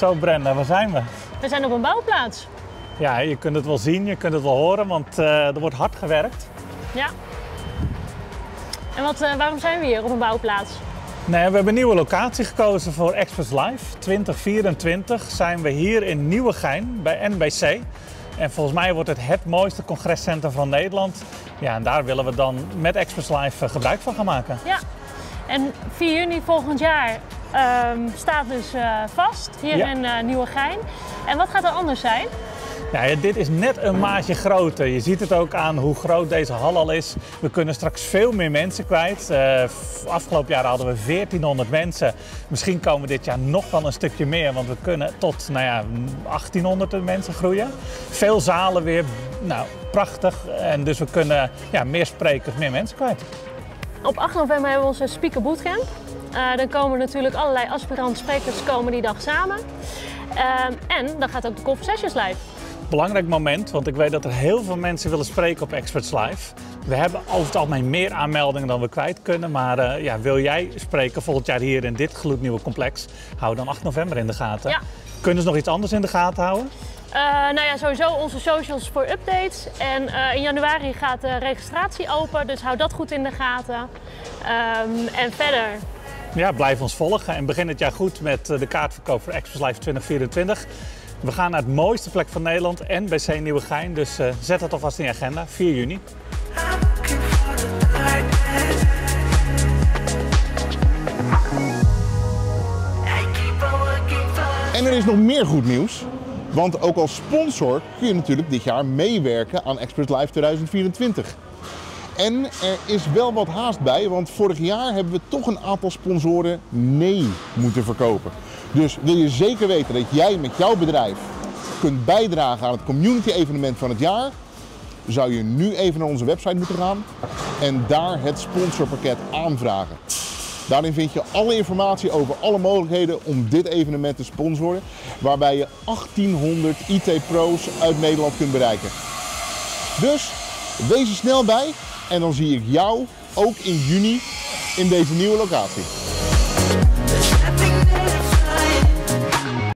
Zo Brenda, waar zijn we? We zijn op een bouwplaats. Ja, je kunt het wel zien, je kunt het wel horen, want uh, er wordt hard gewerkt. Ja. En wat, uh, waarom zijn we hier op een bouwplaats? Nee, we hebben een nieuwe locatie gekozen voor Express Live. 2024 zijn we hier in Nieuwegein bij NBC. En volgens mij wordt het het mooiste congrescentrum van Nederland. Ja, en daar willen we dan met Express Live eh, gebruik van gaan maken. Ja, en 4 juni volgend jaar um, staat dus uh, vast hier ja. in uh, Nieuwegein. En wat gaat er anders zijn? Ja, dit is net een maatje groter. Je ziet het ook aan hoe groot deze hal al is. We kunnen straks veel meer mensen kwijt. Uh, afgelopen jaar hadden we 1400 mensen. Misschien komen dit jaar nog wel een stukje meer, want we kunnen tot nou ja, 1800 mensen groeien. Veel zalen weer, nou prachtig. En dus we kunnen ja, meer sprekers, meer mensen kwijt. Op 8 november hebben we onze Speaker Bootcamp. Uh, dan komen natuurlijk allerlei aspirant sprekers komen die dag samen. Uh, en dan gaat ook de Conversations live belangrijk moment, want ik weet dat er heel veel mensen willen spreken op Experts Live. We hebben over het algemeen meer aanmeldingen dan we kwijt kunnen. Maar uh, ja, wil jij spreken volgend jaar hier in dit gloednieuwe complex? Hou dan 8 november in de gaten. Ja. Kunnen ze nog iets anders in de gaten houden? Uh, nou ja, sowieso onze socials voor updates. En uh, in januari gaat de registratie open, dus hou dat goed in de gaten. Um, en verder. Ja, blijf ons volgen en begin het jaar goed met de kaartverkoop voor Express Live 2024. We gaan naar het mooiste plek van Nederland, NBC Nieuwegein. Dus uh, zet dat alvast in je agenda, 4 juni. En er is nog meer goed nieuws. Want ook als sponsor kun je natuurlijk dit jaar meewerken aan Expert Live 2024. En er is wel wat haast bij, want vorig jaar hebben we toch een aantal sponsoren nee moeten verkopen. Dus wil je zeker weten dat jij met jouw bedrijf kunt bijdragen aan het community evenement van het jaar, zou je nu even naar onze website moeten gaan en daar het sponsorpakket aanvragen. Daarin vind je alle informatie over alle mogelijkheden om dit evenement te sponsoren, waarbij je 1800 IT-pro's uit Nederland kunt bereiken. Dus wees er snel bij en dan zie ik jou ook in juni in deze nieuwe locatie.